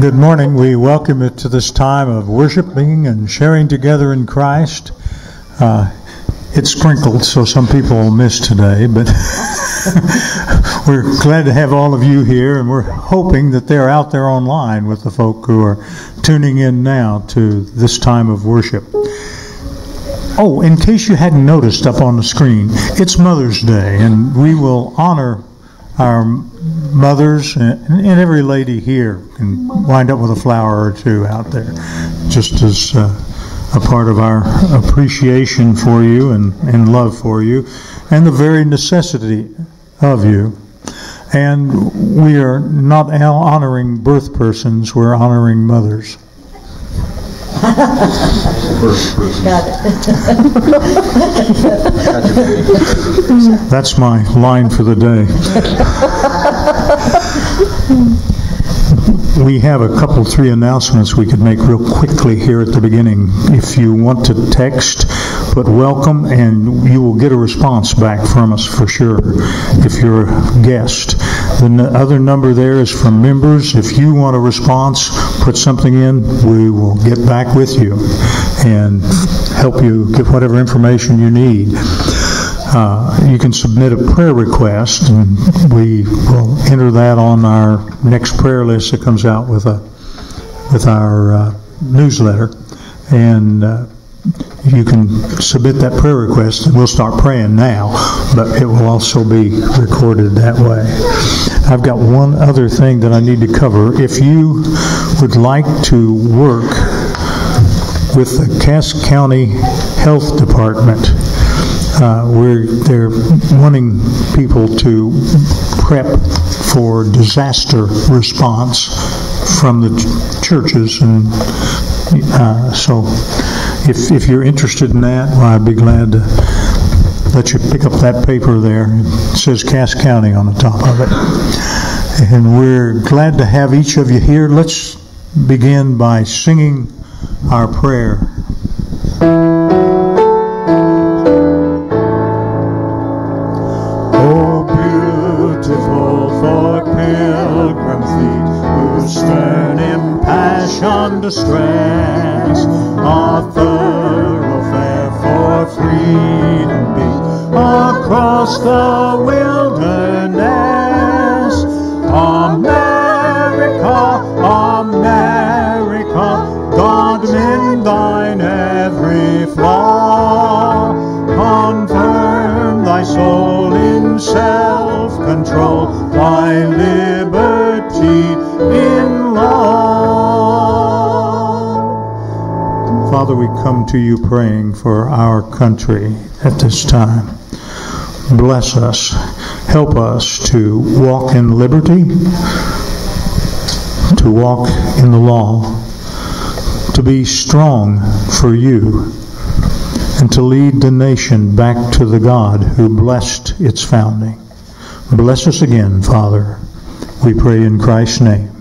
Good morning. We welcome you to this time of worshiping and sharing together in Christ. Uh, it's sprinkled, so some people will miss today, but we're glad to have all of you here, and we're hoping that they're out there online with the folk who are tuning in now to this time of worship. Oh, in case you hadn't noticed up on the screen, it's Mother's Day, and we will honor our mothers and, and every lady here can wind up with a flower or two out there, just as uh, a part of our appreciation for you and, and love for you, and the very necessity of you. And we are not honoring birth persons, we're honoring mothers. Got. That's my line for the day. We have a couple, three announcements we could make real quickly here at the beginning. If you want to text, put welcome, and you will get a response back from us for sure if you're a guest. The other number there is from members. If you want a response, put something in, we will get back with you and help you get whatever information you need. Uh, you can submit a prayer request, and we will enter that on our next prayer list that comes out with a with our uh, newsletter, and uh, you can submit that prayer request, and we'll start praying now. But it will also be recorded that way. I've got one other thing that I need to cover. If you would like to work with the Cass County Health Department. Uh, where they're wanting people to prep for disaster response from the ch- churches, and uh, so if if you're interested in that, well, I'd be glad to let you pick up that paper there. It says Cass County on the top of it, and we're glad to have each of you here. Let's begin by singing our prayer. To you praying for our country at this time. Bless us. Help us to walk in liberty, to walk in the law, to be strong for you, and to lead the nation back to the God who blessed its founding. Bless us again, Father. We pray in Christ's name.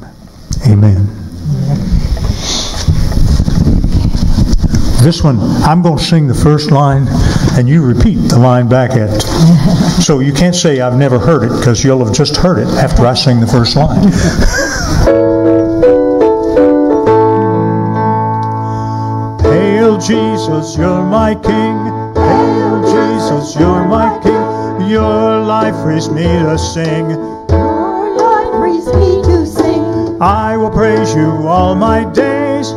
Amen. This one, I'm going to sing the first line, and you repeat the line back at. So you can't say I've never heard it, because you'll have just heard it after I sing the first line. Hail Jesus, you're my King. Hail Jesus, you're my King. Your life raised me to sing. Your life raised me to sing. I will praise you all my days,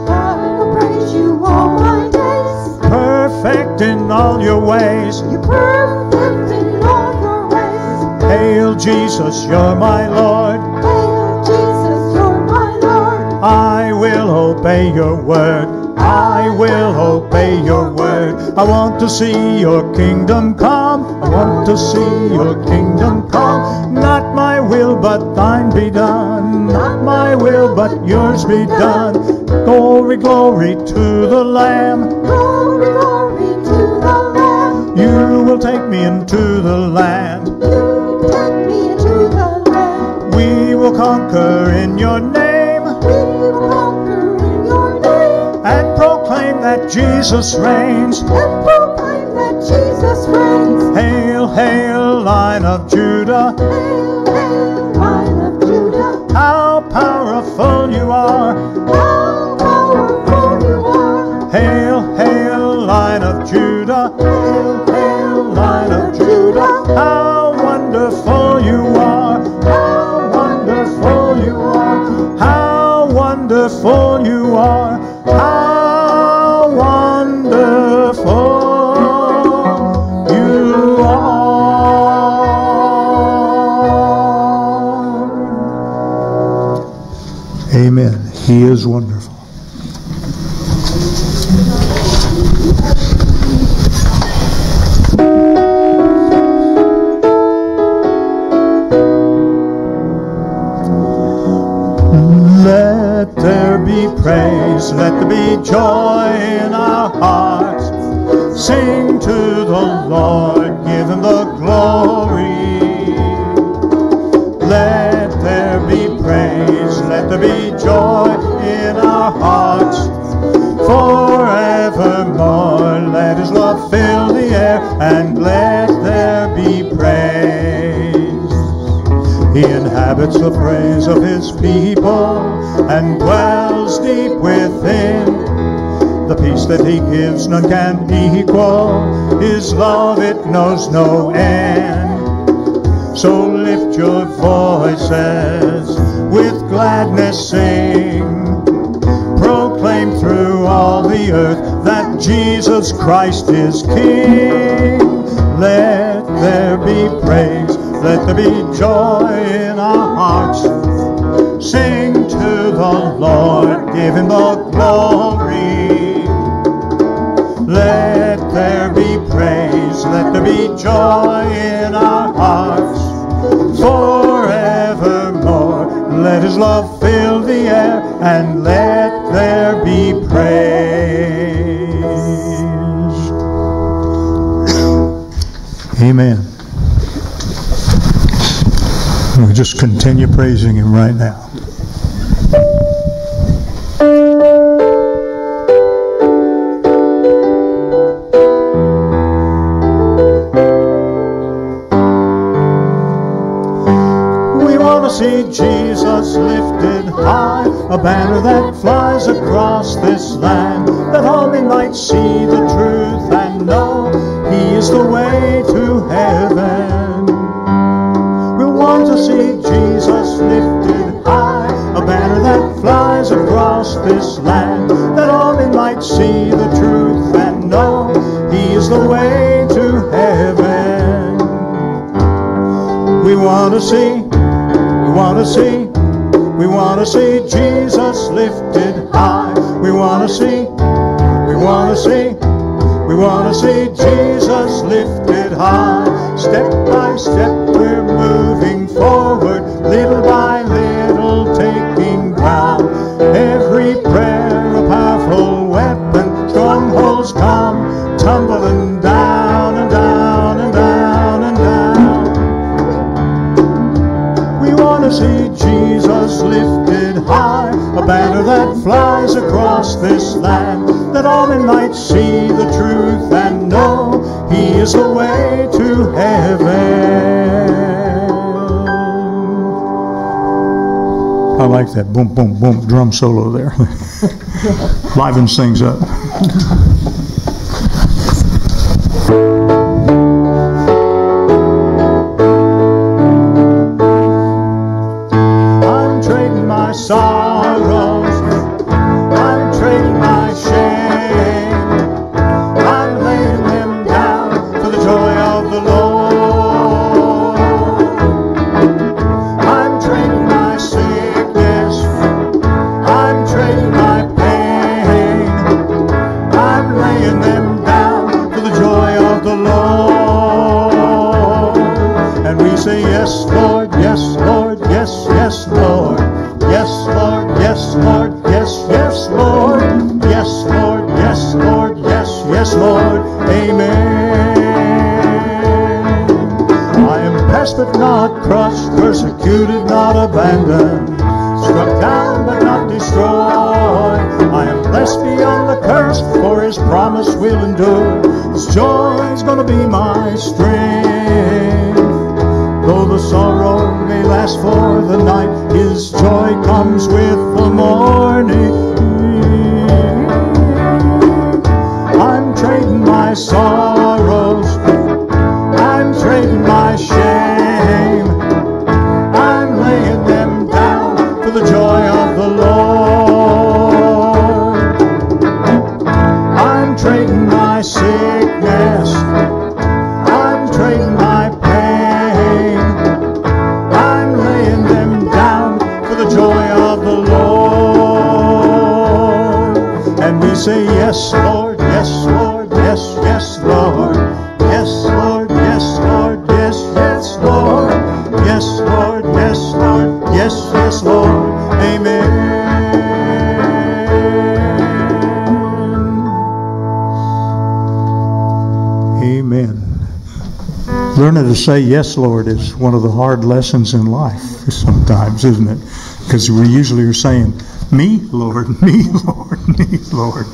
all your ways. You're perfect in all your ways. Hail Jesus, you're my Lord. Hail Jesus, you're my Lord. I will obey your word. I will obey your word. I want to see your kingdom come. I want to see your kingdom come. Not my will, but thine be done. Not my will, but yours be done. Glory, glory to the Lamb. Conquer in your name We will conquer in your name. and proclaim that Jesus reigns. And proclaim that Jesus reigns. Hail, hail, Lion of Judah. Hail, hail, Lion of Judah. How powerful you are. How powerful you are. Hail, He is wonderful. Let there be praise, let there be joy in our hearts. Sing to the Lord, inhabits the praise of his people and dwells deep within. The peace that he gives none can be equal. His love it knows no end. So lift your voices with gladness sing. Proclaim through all the earth that Jesus Christ is King. Let there be praise, let there be joy in our hearts. Sing to the Lord, give him the glory. Let there be praise, let there be joy in our hearts. Forevermore, let his love fill the air, and let there be praise. Amen. We'll just continue praising him right now. We want to see Jesus lifted high, a banner that flies across this land, that all men might see the truth and know He is the way to heaven. This land, that all men might see the truth and know He is the way to heaven. We want to see, we want to see, we want to see Jesus lifted high. We want to see, we want to see, we want to see Jesus lifted high. Step by step all might see the truth and know He is the way to heaven. I like that boom, boom, boom drum solo there. Livens things up. My say yes, Lord, is one of the hard lessons in life sometimes, isn't it? Because we usually are saying, Me, Lord, me, Lord, me, Lord.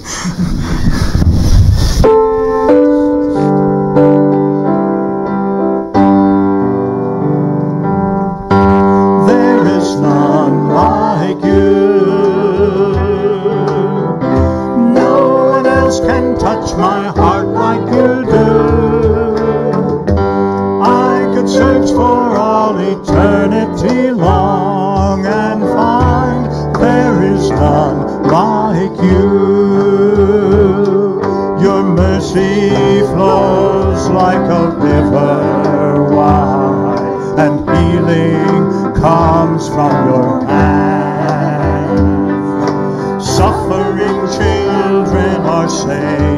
Children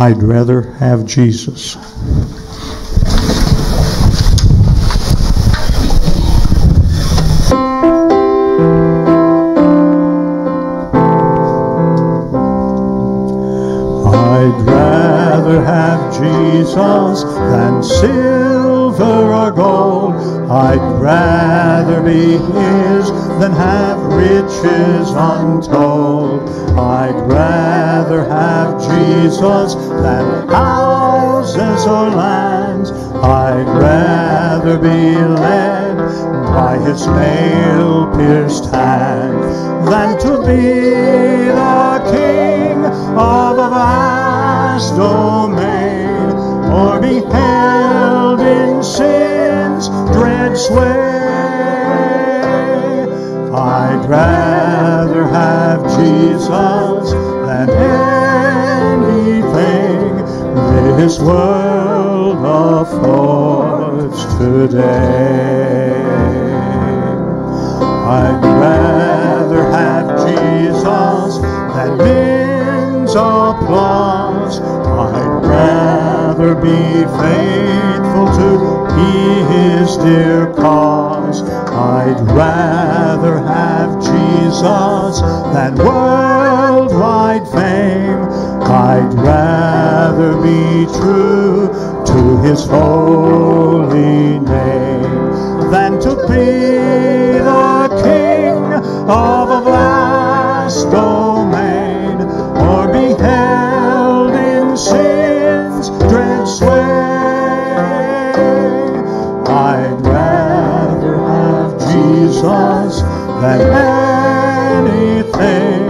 I'd rather have Jesus. I'd rather have Jesus than silver or gold. I'd rather be His than have riches untold. I'd rather have Jesus than houses or lands. I'd rather be led by His nail-pierced hand than to be the king of a vast domain, or be held in sin's dread sway. I'd rather Jesus than anything this world affords today. I'd rather have Jesus than men's applause. I'd rather be faithful to His dear cause. I'd rather have Jesus than worldwide fame. I'd rather be true to His holy name than to be the king of than anything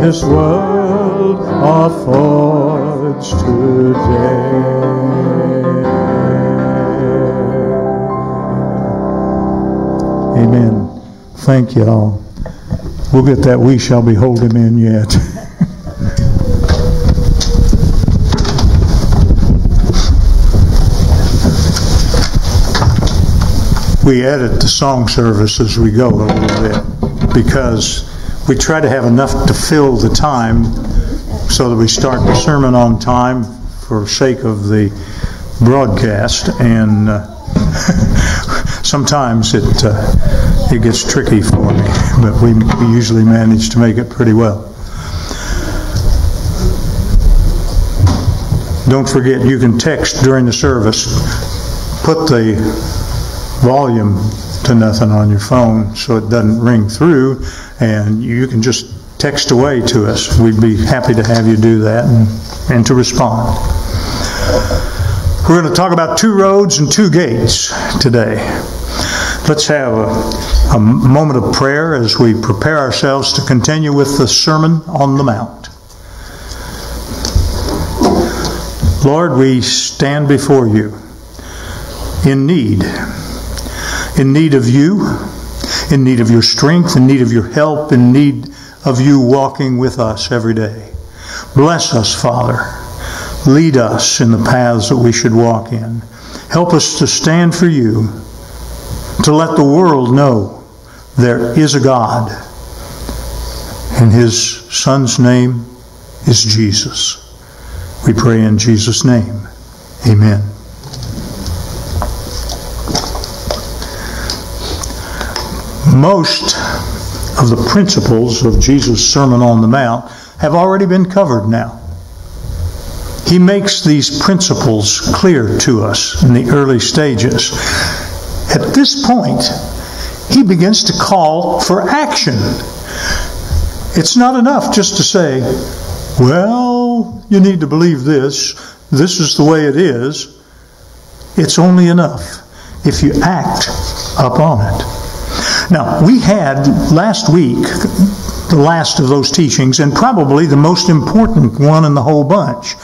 this world affords today. Amen. Thank you all. We'll get that we shall behold him in yet. we edit the song service as we go a little bit because we try to have enough to fill the time so that we start the sermon on time for sake of the broadcast, and uh, sometimes it uh, it gets tricky for me, but we, we usually manage to make it pretty well. Don't forget, you can text during the service. Put the volume to nothing on your phone so it doesn't ring through, and you can just text away to us. We'd be happy to have you do that and, and to respond. We're going to talk about two roads and two gates today. Let's have a, a moment of prayer as we prepare ourselves to continue with the Sermon on the Mount. Lord, we stand before you in need, in need of you, in need of your strength, in need of your help, in need of you walking with us every day. Bless us, Father. Lead us in the paths that we should walk in. Help us to stand for you, to let the world know there is a God, and his Son's name is Jesus. We pray in Jesus' name. Amen. Most of the principles of Jesus' Sermon on the Mount have already been covered now. He makes these principles clear to us in the early stages. At this point, he begins to call for action. It's not enough just to say, well, you need to believe this, this is the way it is. It's only enough if you act upon it. Now, we had last week the last of those teachings and probably the most important one in the whole bunch.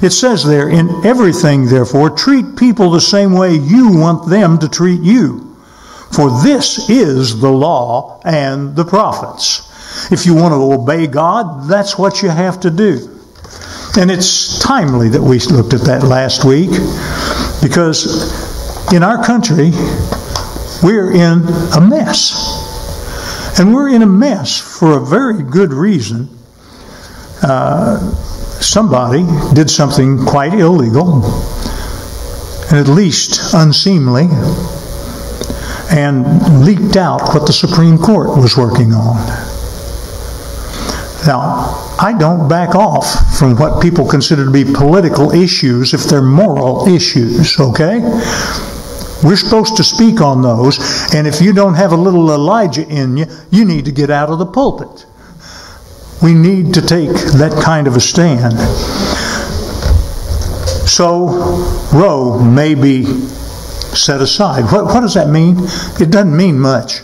It says there, in everything, therefore, treat people the same way you want them to treat you. For this is the law and the prophets. If you want to obey God, that's what you have to do. And it's timely that we looked at that last week because in our country, we're in a mess. And we're in a mess for a very good reason. Uh, somebody did something quite illegal, and at least unseemly, and leaked out what the Supreme Court was working on. Now, I don't back off from what people consider to be political issues if they're moral issues, okay? We're supposed to speak on those, and if you don't have a little Elijah in you, you need to get out of the pulpit. We need to take that kind of a stand. So, Roe may be set aside. What, what does that mean? It doesn't mean much.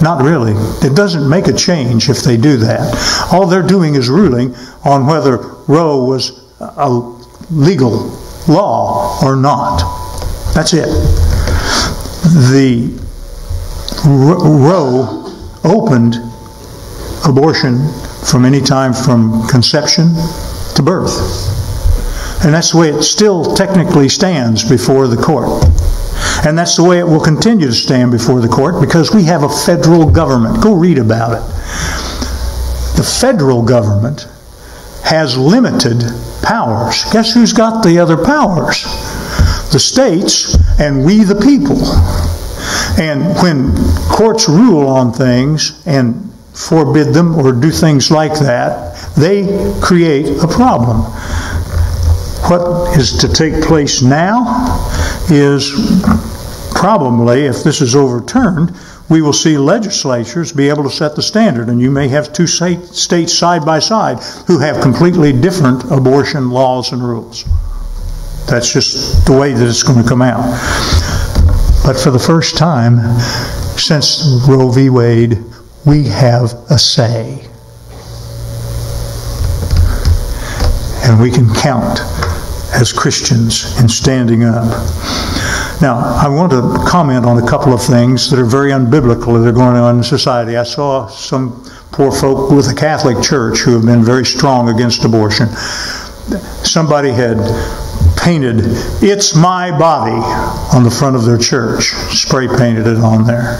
Not really. It doesn't make a change if they do that. All they're doing is ruling on whether Roe was a legal law or not. That's it. The Roe opened abortion from any time from conception to birth. And that's the way it still technically stands before the court. And that's the way it will continue to stand before the court because we have a federal government. Go read about it. The federal government has limited powers. Guess who's got the other powers? The states and we the people. And when courts rule on things and forbid them or do things like that, they create a problem. What is to take place now is probably, if this is overturned, we will see legislatures be able to set the standard. And you may have two states side by side who have completely different abortion laws and rules. That's just the way that it's going to come out. But for the first time since Roe v. Wade, we have a say. And we can count as Christians in standing up. Now, I want to comment on a couple of things that are very unbiblical that are going on in society. I saw some poor folk with the Catholic Church who have been very strong against abortion. Somebody had painted, It's my body, on the front of their church, spray painted it on there.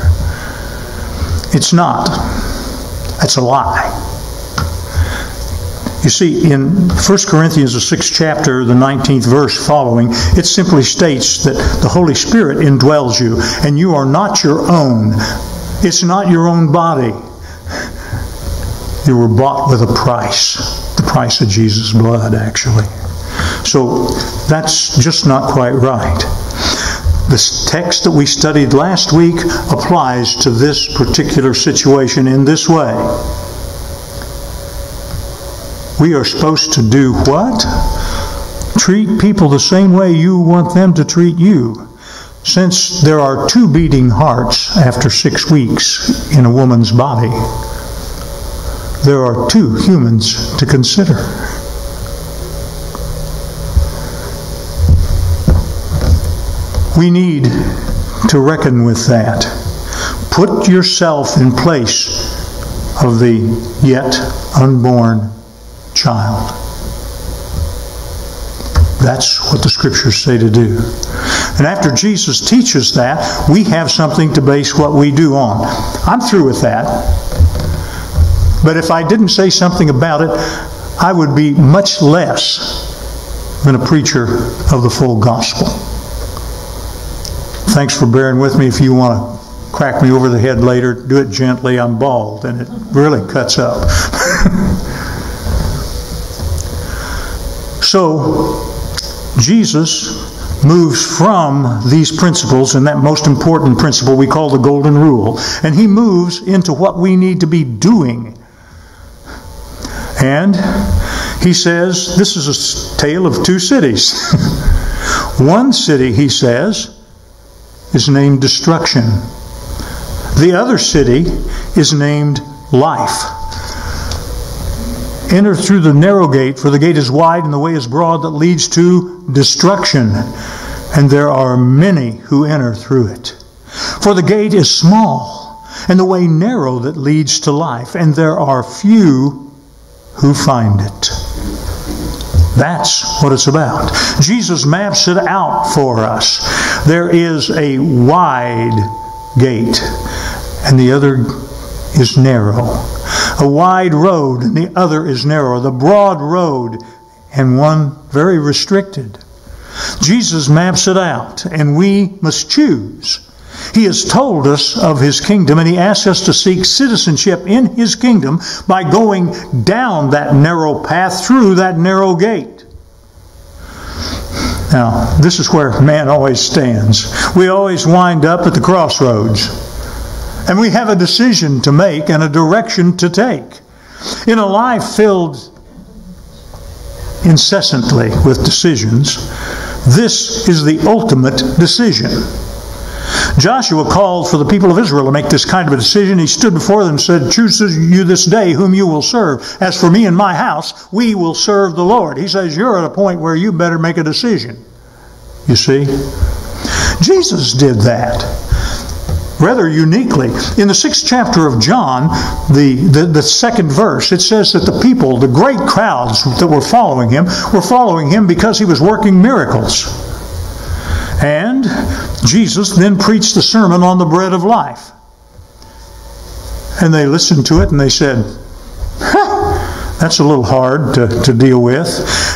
It's not. That's a lie. You see, in 1 Corinthians, the 6th chapter, the 19th verse following, it simply states that the Holy Spirit indwells you, and you are not your own. It's not your own body. You were bought with a price, the price of Jesus' blood, actually. So that's just not quite right. The text that we studied last week applies to this particular situation in this way. We are supposed to do what? Treat people the same way you want them to treat you. Since there are two beating hearts after six weeks in a woman's body, there are two humans to consider. We need to reckon with that. Put yourself in place of the yet unborn child. That's what the scriptures say to do. And after Jesus teaches that, we have something to base what we do on. I'm through with that. But if I didn't say something about it, I would be much less than a preacher of the full gospel. Thanks for bearing with me. If you want to crack me over the head later, do it gently. I'm bald and it really cuts up. so, Jesus moves from these principles and that most important principle we call the golden rule, and he moves into what we need to be doing. And he says this is a tale of two cities. One city, he says, is named destruction. The other city is named life. Enter through the narrow gate, for the gate is wide and the way is broad that leads to destruction, and there are many who enter through it. For the gate is small, and the way narrow that leads to life, and there are few who find it. That's what it's about. Jesus maps it out for us. There is a wide gate, and the other is narrow. A wide road, and the other is narrow. The broad road, and one very restricted. Jesus maps it out, and we must choose. He has told us of His kingdom, and He asks us to seek citizenship in His kingdom by going down that narrow path through that narrow gate. Now, this is where man always stands. We always wind up at the crossroads. And we have a decision to make and a direction to take. In a life filled incessantly with decisions, this is the ultimate decision. Joshua called for the people of Israel to make this kind of a decision. He stood before them and said, Choose you this day whom you will serve. As for me and my house, we will serve the Lord. He says, You're at a point where you better make a decision. You see? Jesus did that rather uniquely. In the sixth chapter of John, the, the, the, second verse, it says that the people, the great crowds that were following him, were following him because he was working miracles. And Jesus then preached the sermon on the bread of life. And they listened to it and they said, that's a little hard to, to deal with.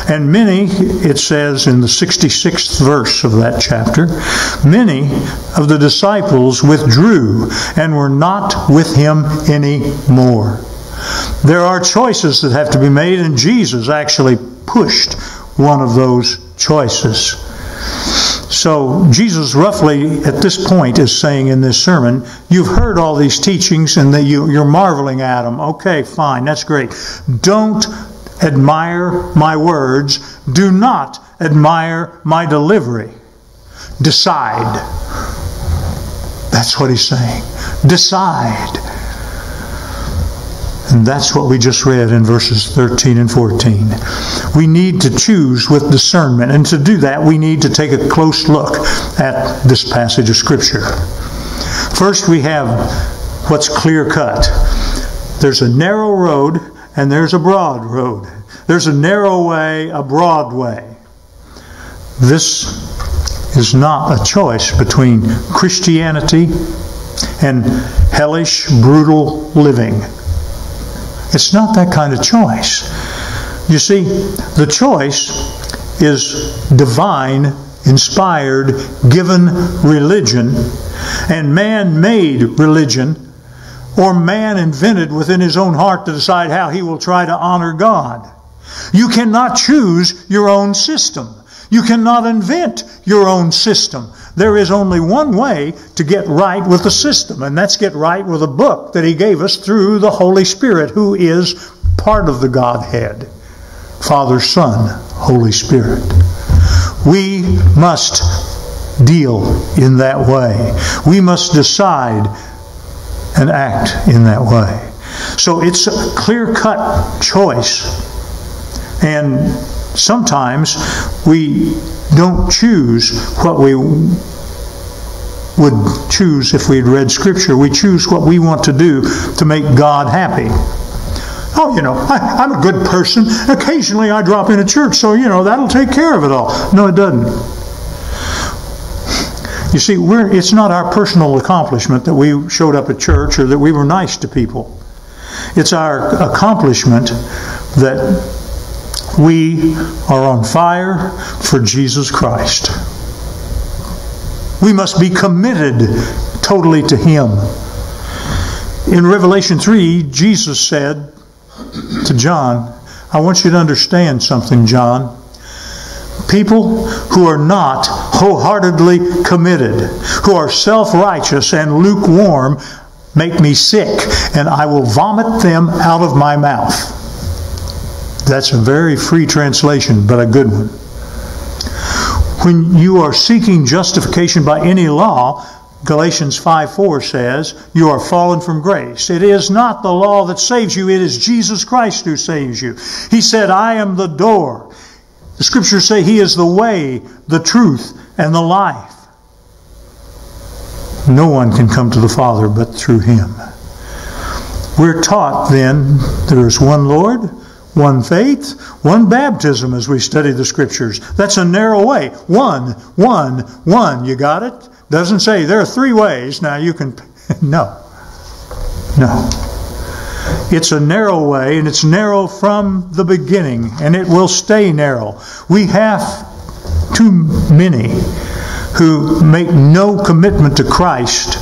And many, it says in the 66th verse of that chapter, many of the disciples withdrew and were not with him anymore. There are choices that have to be made, and Jesus actually pushed one of those choices. So, Jesus, roughly at this point, is saying in this sermon, You've heard all these teachings and that you, you're marveling at them. Okay, fine, that's great. Don't admire my words. Do not admire my delivery. Decide. That's what he's saying. Decide. And that's what we just read in verses 13 and 14. We need to choose with discernment. And to do that, we need to take a close look at this passage of Scripture. First, we have what's clear cut there's a narrow road and there's a broad road. There's a narrow way, a broad way. This is not a choice between Christianity and hellish, brutal living. It's not that kind of choice. You see, the choice is divine, inspired, given religion, and man made religion, or man invented within his own heart to decide how he will try to honor God. You cannot choose your own system. You cannot invent your own system. There is only one way to get right with the system, and that's get right with a book that He gave us through the Holy Spirit, who is part of the Godhead Father, Son, Holy Spirit. We must deal in that way. We must decide and act in that way. So it's a clear cut choice. And sometimes we don't choose what we would choose if we'd read Scripture. We choose what we want to do to make God happy. Oh, you know, I, am a good person. Occasionally I drop in a church, so, you know, that'll take care of it all. No, it doesn't. You see, it's not our personal accomplishment that we showed up at church or that we were nice to people. It's our accomplishment that we are on fire for Jesus Christ. We must be committed totally to Him. In Revelation 3, Jesus said to John, I want you to understand something, John. People who are not wholeheartedly committed, who are self righteous and lukewarm, make me sick, and I will vomit them out of my mouth. That's a very free translation, but a good one. When you are seeking justification by any law, Galatians 5 4 says, You are fallen from grace. It is not the law that saves you, it is Jesus Christ who saves you. He said, I am the door. The scriptures say He is the way, the truth, and the life. No one can come to the Father but through Him. We're taught then there is one Lord, one faith, one baptism as we study the scriptures. That's a narrow way. One, one, one. You got it? Doesn't say there are three ways. Now you can. no. No. It's a narrow way, and it's narrow from the beginning, and it will stay narrow. We have too many who make no commitment to Christ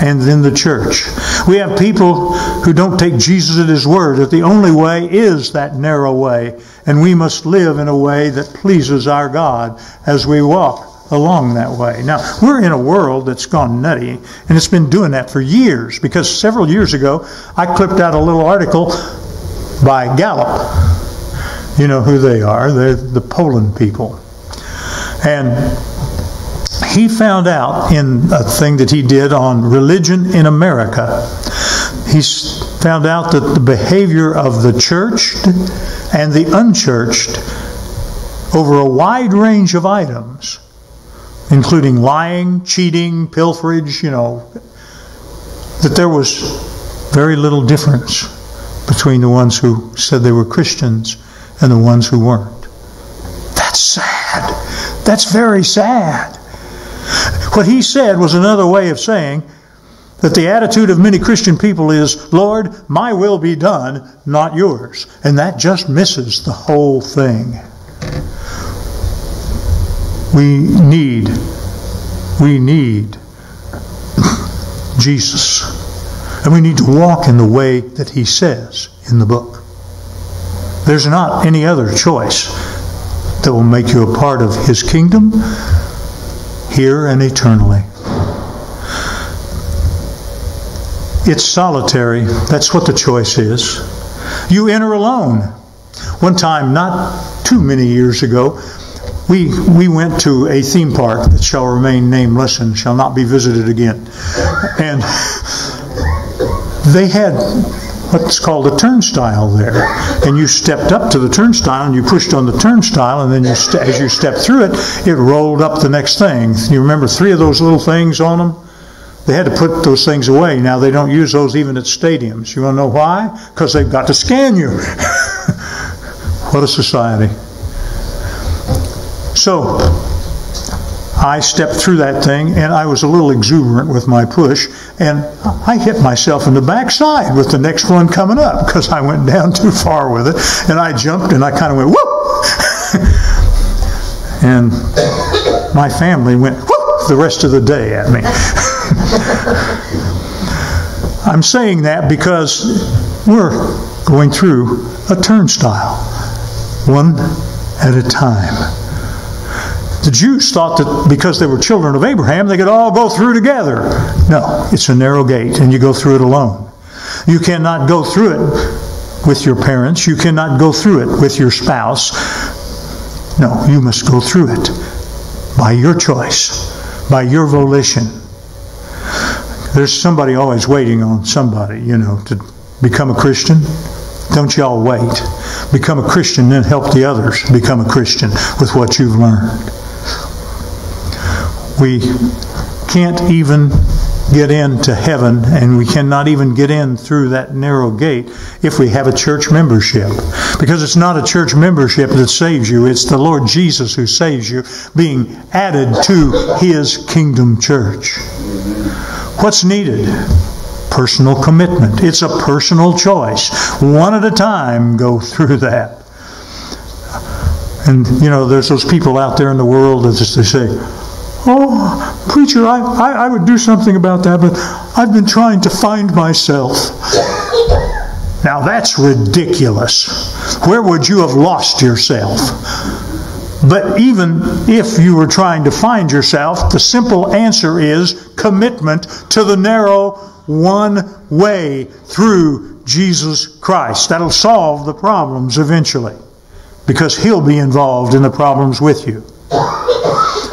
and then the church. We have people who don't take Jesus at his word, that the only way is that narrow way, and we must live in a way that pleases our God as we walk along that way. Now, we're in a world that's gone nutty, and it's been doing that for years, because several years ago, I clipped out a little article by Gallup. You know who they are, they're the Poland people. And he found out in a thing that he did on religion in America, he found out that the behavior of the churched and the unchurched over a wide range of items, including lying, cheating, pilferage, you know, that there was very little difference between the ones who said they were Christians and the ones who weren't. That's sad. That's very sad. What he said was another way of saying that the attitude of many Christian people is, Lord, my will be done, not yours. And that just misses the whole thing. We need, we need Jesus. And we need to walk in the way that he says in the book. There's not any other choice that will make you a part of his kingdom here and eternally. It's solitary. That's what the choice is. You enter alone. One time, not too many years ago, we, we went to a theme park that shall remain nameless and shall not be visited again. And they had what's called a turnstile there. And you stepped up to the turnstile and you pushed on the turnstile, and then you as you stepped through it, it rolled up the next thing. You remember three of those little things on them? They had to put those things away. Now they don't use those even at stadiums. You want to know why? Because they've got to scan you. what a society. So, I stepped through that thing and I was a little exuberant with my push and I hit myself in the backside with the next one coming up because I went down too far with it and I jumped and I kind of went whoop and my family went whoop the rest of the day at me. I'm saying that because we're going through a turnstile, one at a time. The Jews thought that because they were children of Abraham, they could all go through together. No, it's a narrow gate, and you go through it alone. You cannot go through it with your parents. You cannot go through it with your spouse. No, you must go through it by your choice, by your volition. There's somebody always waiting on somebody, you know, to become a Christian. Don't y'all wait. Become a Christian, then help the others become a Christian with what you've learned. We can't even get into heaven, and we cannot even get in through that narrow gate if we have a church membership. Because it's not a church membership that saves you, it's the Lord Jesus who saves you, being added to His kingdom church. What's needed? Personal commitment. It's a personal choice. One at a time, go through that. And, you know, there's those people out there in the world that just, they say, Oh, preacher, I, I, I would do something about that, but I've been trying to find myself. Now that's ridiculous. Where would you have lost yourself? But even if you were trying to find yourself, the simple answer is commitment to the narrow one way through Jesus Christ. That'll solve the problems eventually because He'll be involved in the problems with you.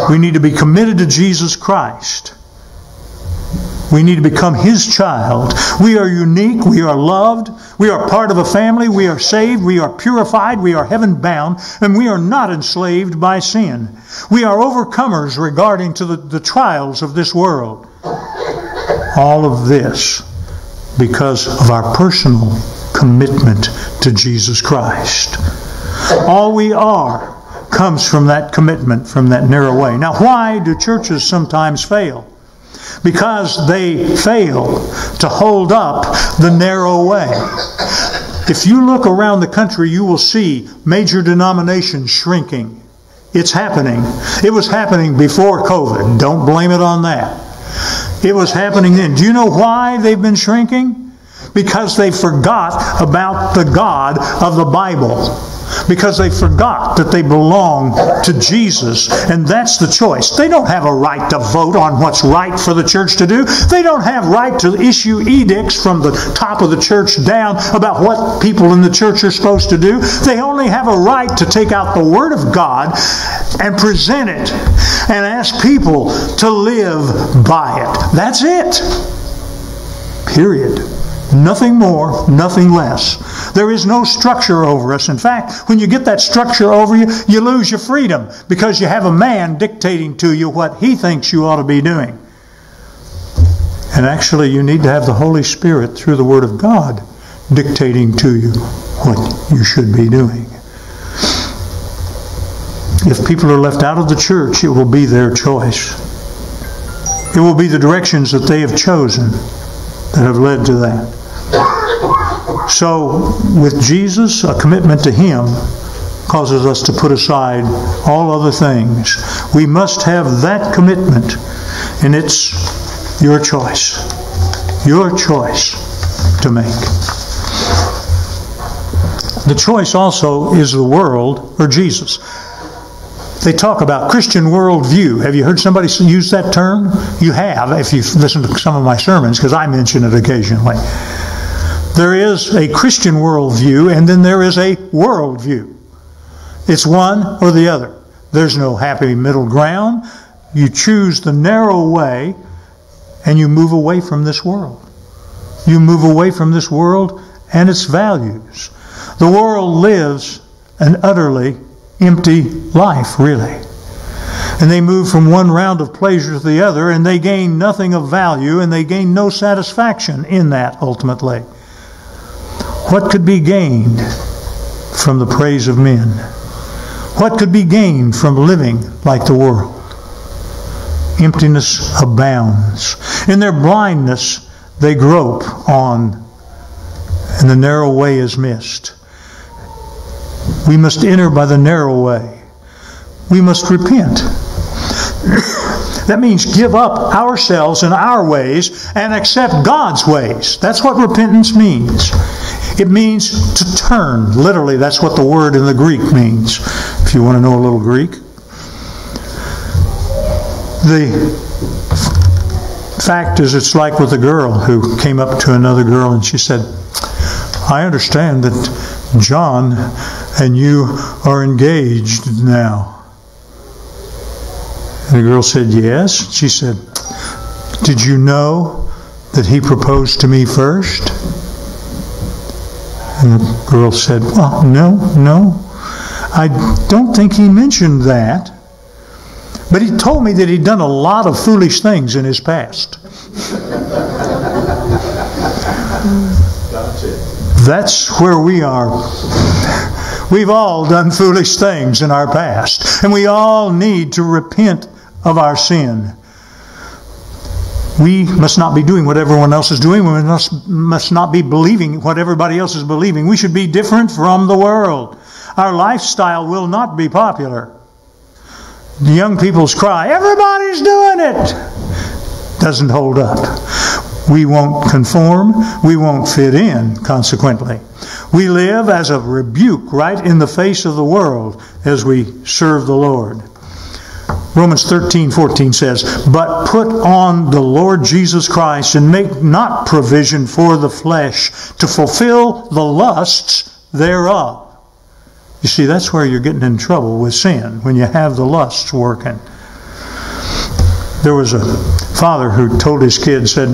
We need to be committed to Jesus Christ. We need to become His child. We are unique. We are loved. We are part of a family. We are saved. We are purified. We are heaven bound. And we are not enslaved by sin. We are overcomers regarding to the, the trials of this world. All of this because of our personal commitment to Jesus Christ. All we are comes from that commitment, from that narrow way. Now, why do churches sometimes fail? Because they fail to hold up the narrow way. If you look around the country, you will see major denominations shrinking. It's happening. It was happening before COVID. Don't blame it on that. It was happening then. Do you know why they've been shrinking? Because they forgot about the God of the Bible because they forgot that they belong to Jesus, and that's the choice. They don't have a right to vote on what's right for the church to do. They don't have right to issue edicts from the top of the church down about what people in the church are supposed to do. They only have a right to take out the Word of God and present it and ask people to live by it. That's it. Period. Nothing more, nothing less. There is no structure over us. In fact, when you get that structure over you, you lose your freedom because you have a man dictating to you what he thinks you ought to be doing. And actually, you need to have the Holy Spirit through the Word of God dictating to you what you should be doing. If people are left out of the church, it will be their choice. It will be the directions that they have chosen that have led to that. So, with Jesus, a commitment to Him causes us to put aside all other things. We must have that commitment, and it's your choice. Your choice to make. The choice also is the world or Jesus. They talk about Christian worldview. Have you heard somebody use that term? You have, if you've listened to some of my sermons, because I mention it occasionally. There is a Christian worldview, and then there is a worldview. It's one or the other. There's no happy middle ground. You choose the narrow way, and you move away from this world. You move away from this world and its values. The world lives an utterly empty life, really. And they move from one round of pleasure to the other, and they gain nothing of value, and they gain no satisfaction in that ultimately. What could be gained from the praise of men? What could be gained from living like the world? emptiness abounds. In their blindness, they grope on, and the narrow way is missed. We must enter by the narrow way. We must repent. that means give up ourselves and our ways and accept God's ways. That's what repentance means. It means to turn. Literally, that's what the word in the Greek means. If you want to know a little Greek. The fact is, it's like with a girl who came up to another girl and she said, I understand that John and you are engaged now. And the girl said, Yes. She said, Did you know that he proposed to me first? And the girl said, Well, no, no. I don't think he mentioned that. But he told me that he'd done a lot of foolish things in his past. That's where we are. We've all done foolish things in our past, and we all need to repent of our sin. We must not be doing what everyone else is doing. We must, must not be believing what everybody else is believing. We should be different from the world. Our lifestyle will not be popular. The young people's cry, everybody's doing it, doesn't hold up. We won't conform. We won't fit in, consequently. We live as a rebuke right in the face of the world as we serve the Lord. Romans 13, 14 says, But put on the Lord Jesus Christ and make not provision for the flesh to fulfill the lusts thereof. You see, that's where you're getting in trouble with sin, when you have the lusts working. There was a father who told his kid, said,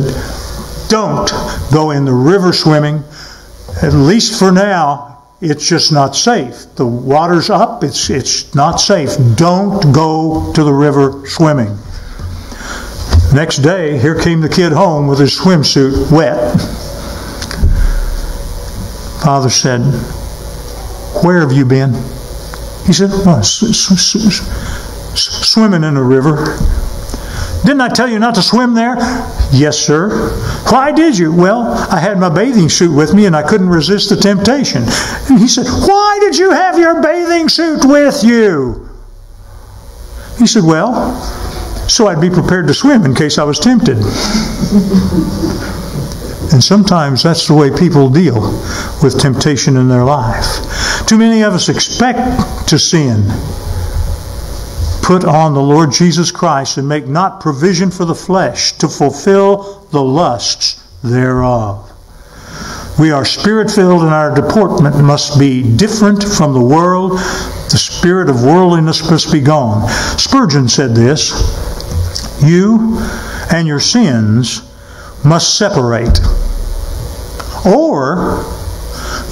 Don't go in the river swimming, at least for now, it's just not safe. The water's up, it's, it's not safe. Don't go to the river swimming. Next day, here came the kid home with his swimsuit wet. Father said, Where have you been? He said, Swimming in a river. Didn't I tell you not to swim there? Yes, sir. Why did you? Well, I had my bathing suit with me and I couldn't resist the temptation. And he said, Why did you have your bathing suit with you? He said, Well, so I'd be prepared to swim in case I was tempted. and sometimes that's the way people deal with temptation in their life. Too many of us expect to sin put on the Lord Jesus Christ and make not provision for the flesh to fulfill the lusts thereof. We are spirit filled and our deportment must be different from the world. The spirit of worldliness must be gone. Spurgeon said this You and your sins must separate, or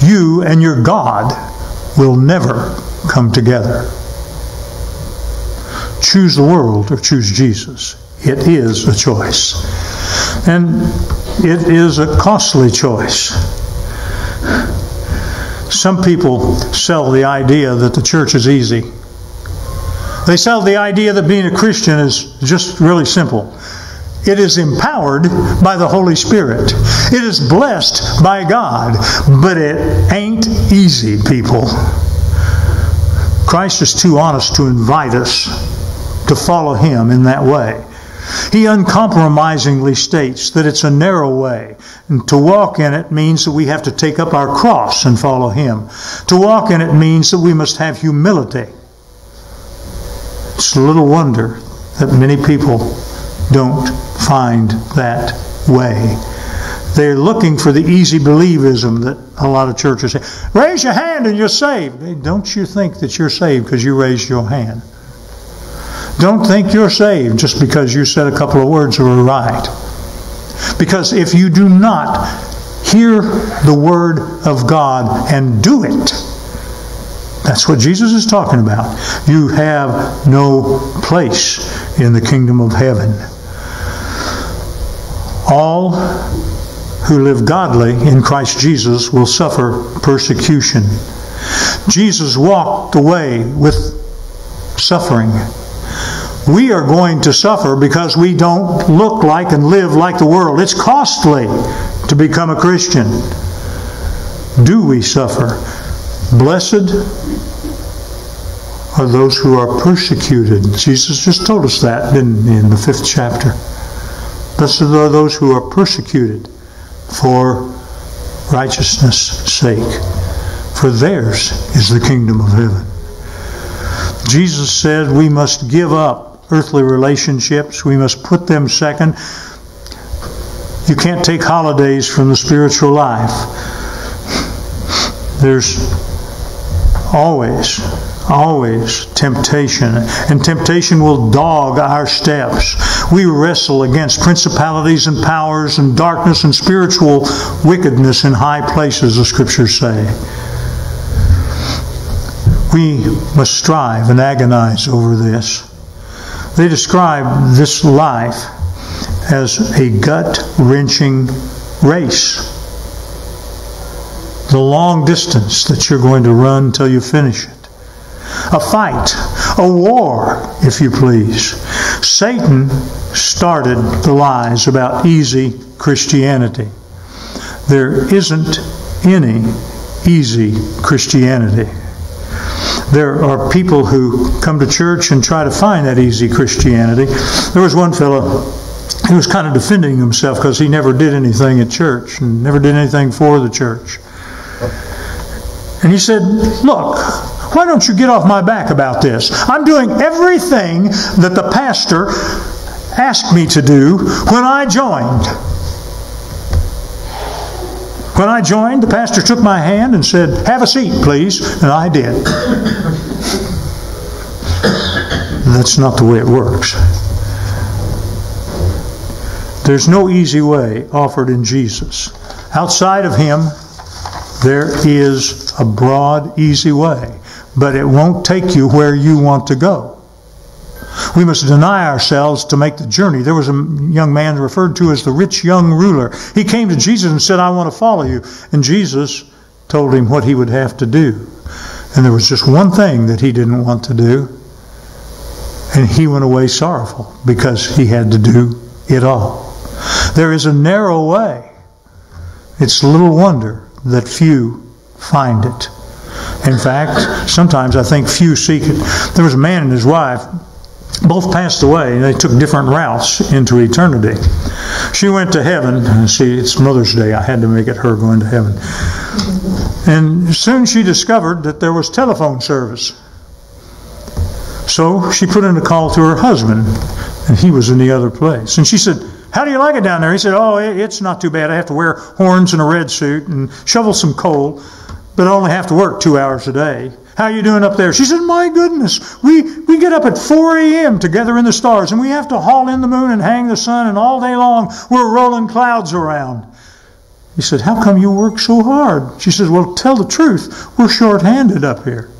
you and your God will never come together choose the world or choose Jesus. It is a choice. And it is a costly choice. Some people sell the idea that the church is easy. They sell the idea that being a Christian is just really simple. It is empowered by the Holy Spirit. It is blessed by God, but it ain't easy, people. Christ is too honest to invite us to follow him in that way. He uncompromisingly states that it's a narrow way. And to walk in it means that we have to take up our cross and follow him. To walk in it means that we must have humility. It's a little wonder that many people don't find that way. They're looking for the easy believism that a lot of churches say. Raise your hand and you're saved. Don't you think that you're saved because you raised your hand? Don't think you're saved just because you said a couple of words that were right. Because if you do not hear the word of God and do it, that's what Jesus is talking about. You have no place in the kingdom of heaven. All who live godly in Christ Jesus will suffer persecution. Jesus walked away with suffering We are going to suffer because we don't look like and live like the world. It's costly to become a Christian. Do we suffer? Blessed are those who are persecuted. Jesus just told us that in, in the fifth chapter. Blessed are those who are persecuted for righteousness' sake, for theirs is the kingdom of heaven. Jesus said we must give up earthly relationships, we must put them second. You can't take holidays from the spiritual life. There's always, always temptation, and temptation will dog our steps. We wrestle against principalities and powers and darkness and spiritual wickedness in high places, the scriptures say. We must strive and agonize over this. They describe this life as a gut wrenching race. The long distance that you're going to run until you finish it. A fight, a war, if you please. Satan started the lies about easy Christianity. There isn't any easy Christianity. There are people who come to church and try to find that easy Christianity. There was one fellow he was kind of defending himself because he never did anything at church and never did anything for the church. And he said, Look, why don't you get off my back about this? I'm doing everything that the pastor asked me to do when I joined. When I joined, the pastor took my hand and said, Have a seat, please. And I did. That's not the way it works. There's no easy way offered in Jesus. Outside of Him, there is a broad, easy way, but it won't take you where you want to go. We must deny ourselves to make the journey. There was a young man referred to as the rich young ruler. He came to Jesus and said, I want to follow you. And Jesus told him what he would have to do. And there was just one thing that he didn't want to do. And he went away sorrowful because he had to do it all. There is a narrow way. It's little wonder that few find it. In fact, sometimes I think few seek it. There was a man and his wife, both passed away, and they took different routes into eternity. She went to heaven. See, it's Mother's Day. I had to make it her going to heaven. And soon she discovered that there was telephone service. So she put in a call to her husband, and he was in the other place. And she said, how do you like it down there? He said, Oh, it's not too bad. I have to wear horns and a red suit and shovel some coal, but only have to work two hours a day. How are you doing up there? She said, My goodness, we, we get up at 4 a.m. together in the stars, and we have to haul in the moon and hang the sun, and all day long we're rolling clouds around. He said, How come you work so hard? She said, Well, tell the truth, we're short handed up here.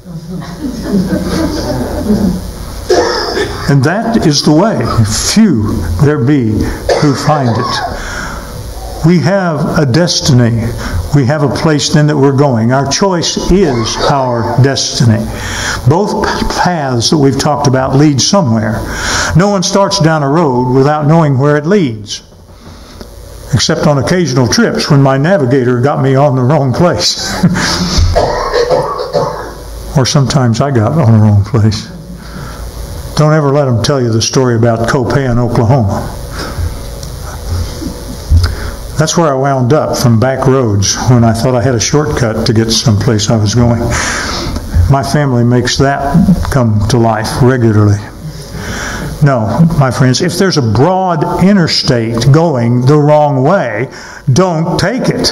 And that is the way. Few there be who find it. We have a destiny. We have a place then that we're going. Our choice is our destiny. Both paths that we've talked about lead somewhere. No one starts down a road without knowing where it leads. Except on occasional trips when my navigator got me on the wrong place. or sometimes I got on the wrong place. Don't ever let them tell you the story about Copan, Oklahoma. That's where I wound up from back roads when I thought I had a shortcut to get someplace I was going. My family makes that come to life regularly. No, my friends, if there's a broad interstate going the wrong way, don't take it.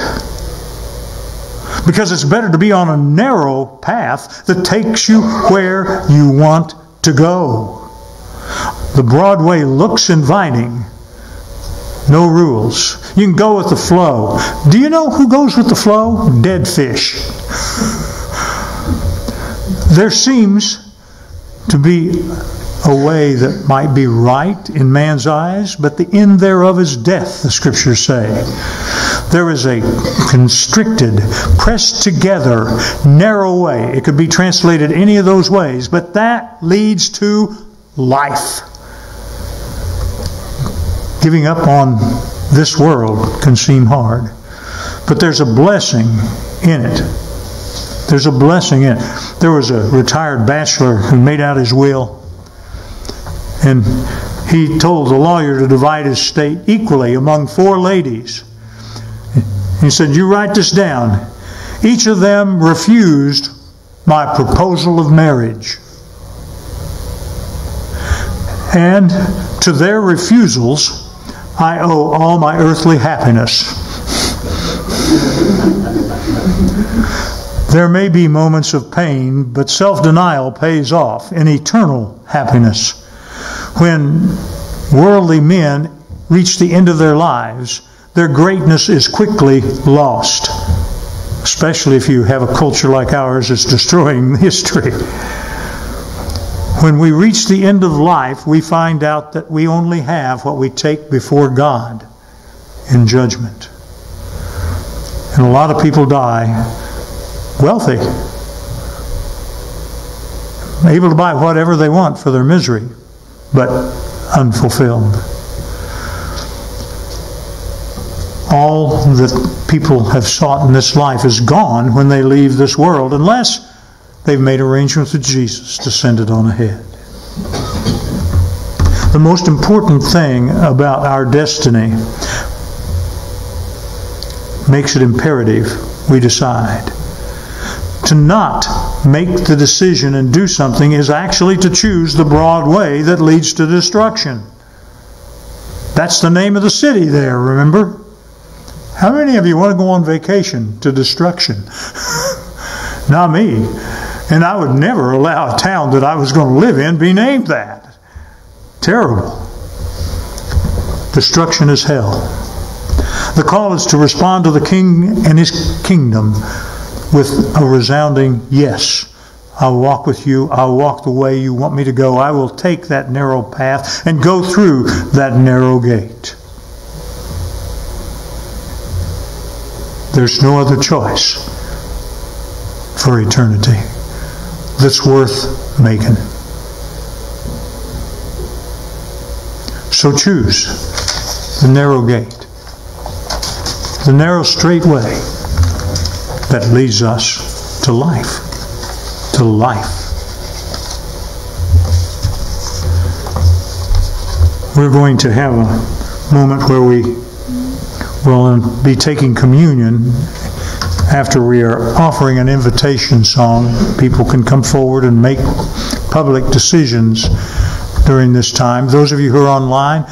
Because it's better to be on a narrow path that takes you where you want to go. The Broadway looks inviting. No rules. You can go with the flow. Do you know who goes with the flow? Dead fish. There seems to be a way that might be right in man's eyes, but the end thereof is death, the scriptures say. There is a constricted, pressed together, narrow way. It could be translated any of those ways, but that leads to life. Giving up on this world can seem hard, but there's a blessing in it. There's a blessing in it. There was a retired bachelor who made out his will, and he told the lawyer to divide his estate equally among four ladies. He said, You write this down. Each of them refused my proposal of marriage. And to their refusals, I owe all my earthly happiness. There may be moments of pain, but self denial pays off in eternal happiness. When worldly men reach the end of their lives, their greatness is quickly lost, especially if you have a culture like ours that's destroying history. When we reach the end of life, we find out that we only have what we take before God in judgment. And a lot of people die wealthy, able to buy whatever they want for their misery, but unfulfilled. All that people have sought in this life is gone when they leave this world, unless they've made arrangements with Jesus to send it on ahead. The most important thing about our destiny makes it imperative we decide. To not make the decision and do something is actually to choose the broad way that leads to destruction. That's the name of the city there, remember? How many of you want to go on vacation to destruction? Not me. And I would never allow a town that I was going to live in be named that. Terrible. Destruction is hell. The call is to respond to the King and his kingdom with a resounding yes. I'll walk with you. I'll walk the way you want me to go. I will take that narrow path and go through that narrow gate. There's no other choice for eternity that's worth making. So choose the narrow gate, the narrow straight way that leads us to life, to life. We're going to have a moment where we will be taking communion after we are offering an invitation song. People can come forward and make public decisions during this time. Those of you who are online,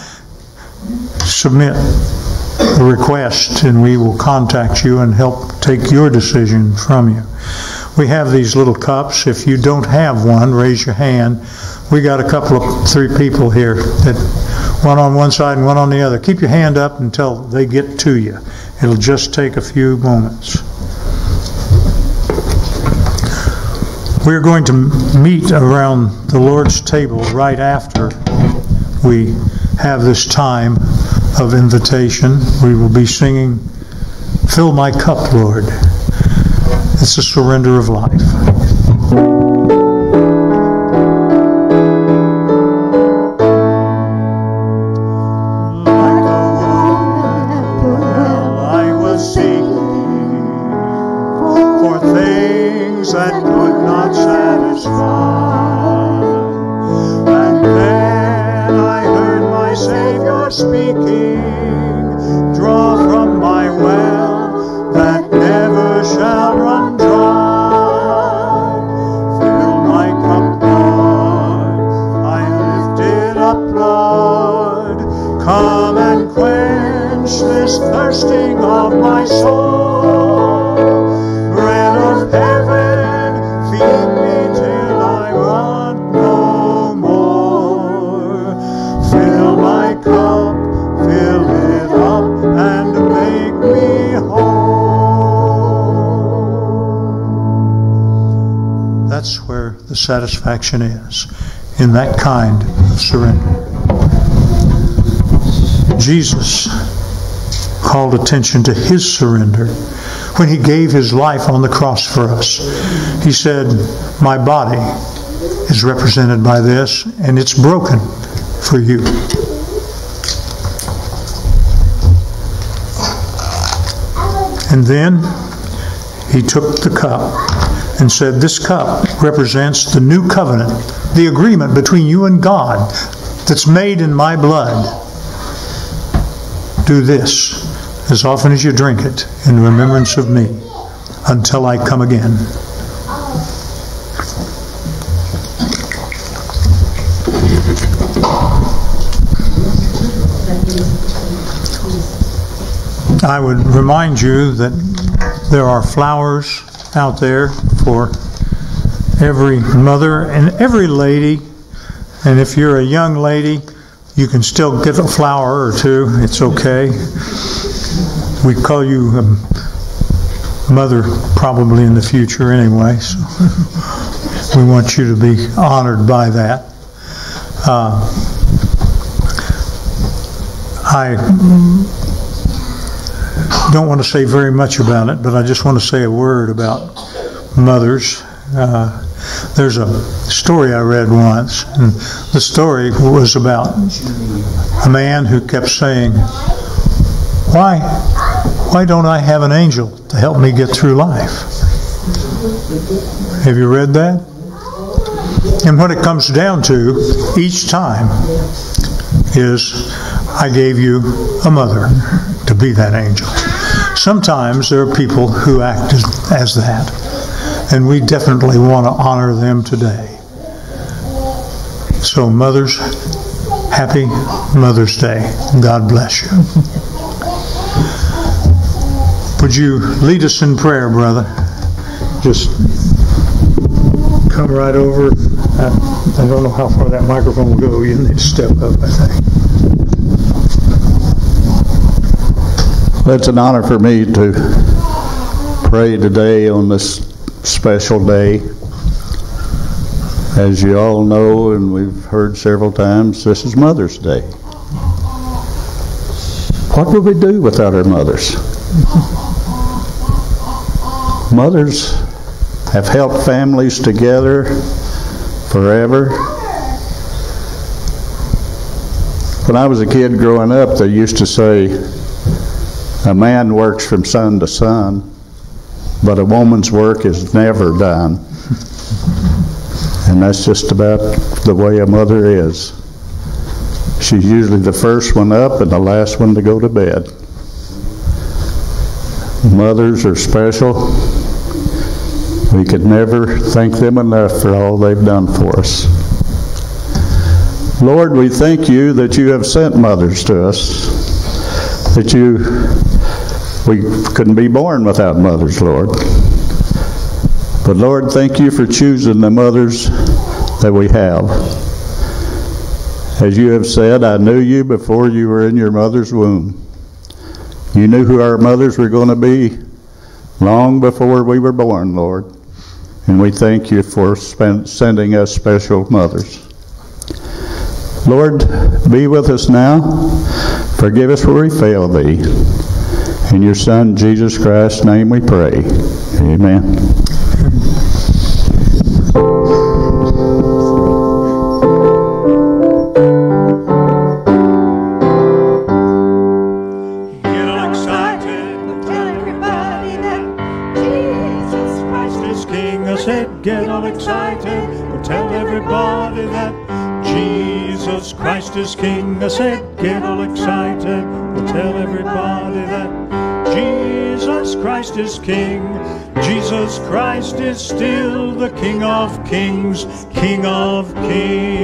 submit a request and we will contact you and help take your decision from you. We have these little cups. If you don't have one, raise your hand. We got a couple of three people here that one on one side and one on the other. Keep your hand up until they get to you. It'll just take a few moments. We're going to meet around the Lord's table right after we have this time of invitation. We will be singing, Fill My Cup, Lord. It's a surrender of life. Thirsting of my soul. Bread of heaven, feed me till I want no more. Fill my cup, fill it up, and make me whole. That's where the satisfaction is, in that kind of surrender. Jesus called attention to his surrender when he gave his life on the cross for us. He said, My body is represented by this, and it's broken for you. And then he took the cup and said, This cup represents the new covenant, the agreement between you and God that's made in my blood. Do this as often as you drink it in remembrance of me until I come again. I would remind you that there are flowers out there for every mother and every lady. And if you're a young lady, you can still get a flower or two. It's okay. We call you um, mother probably in the future anyway. So we want you to be honored by that. Uh, I don't want to say very much about it, but I just want to say a word about mothers. Uh, there's a story I read once, and the story was about a man who kept saying, "Why, why don't I have an angel to help me get through life?" Have you read that? And what it comes down to each time is, I gave you a mother to be that angel. Sometimes there are people who act as, that, and we definitely want to honor them today. So, mothers, happy Mother's Day. God bless you. Would you lead us in prayer, brother? Just come right over. I, I don't know how far that microphone will go. You need to step up, I think. It's an honor for me to pray today on this special day. As you all know, and we've heard several times, this is Mother's Day. What would we do without our mothers? Mothers have helped families together forever. When I was a kid growing up, they used to say, a man works from sun to sun, but a woman's work is never done. And that's just about the way a mother is. She's usually the first one up and the last one to go to bed. Mothers are special. We could never thank them enough for all they've done for us. Lord, we thank you that you have sent mothers to us, that you we couldn't be born without mothers, Lord. But Lord, thank you for choosing the mothers that we have. As you have said, I knew you before you were in your mother's womb. You knew who our mothers were going to be long before we were born, Lord. And we thank you for sending us special mothers. Lord, be with us now. Forgive us where we fail thee. In your Son, Jesus Christ's name we pray. Amen. Said, get all excited. Go tell everybody that Jesus Christ is King. Jesus Christ is still the King of Kings, King of Kings.